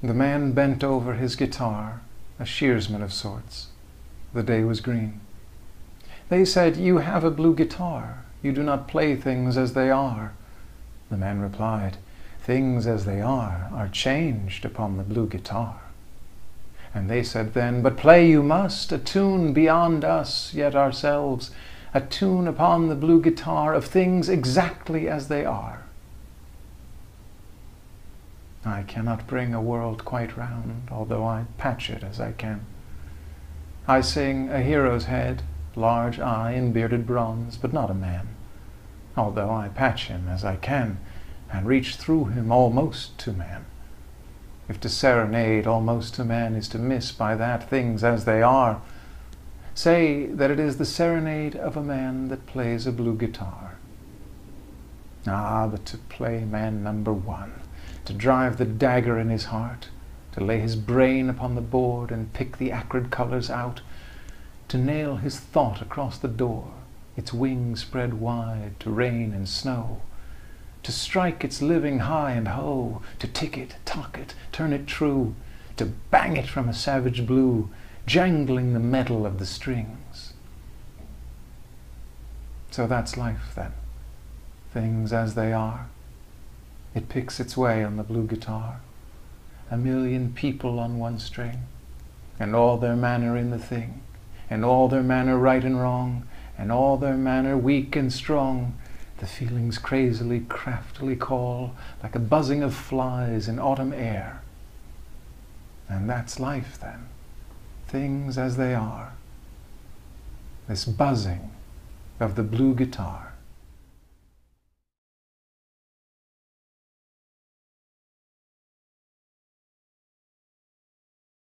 The man bent over his guitar, a shearsman of sorts. The day was green. They said, You have a blue guitar. You do not play things as they are. The man replied, Things as they are are changed upon the blue guitar. And they said then, But play you must, a tune beyond us, yet ourselves, a tune upon the blue guitar of things exactly as they are. I cannot bring a world quite round, although I patch it as I can. I sing a hero's head, large eye and bearded bronze, but not a man, although I patch him as I can, and reach through him almost to man. If to serenade almost to man is to miss by that things as they are, say that it is the serenade of a man that plays a blue guitar. Ah, but to play man number one, to drive the dagger in his heart, to lay his brain upon the board and pick the acrid colors out, to nail his thought across the door, its wings spread wide to rain and snow, to strike its living high and ho, to tick it, tock it, turn it true, to bang it from a savage blue, jangling the metal of the strings. So that's life then, things as they are. It picks its way on the blue guitar. A million people on one string, and all their manner in the thing, and all their manner right and wrong, and all their manner weak and strong. The feelings crazily, craftily call, like a buzzing of flies in autumn air. And that's life then, things as they are. This buzzing of the blue guitar.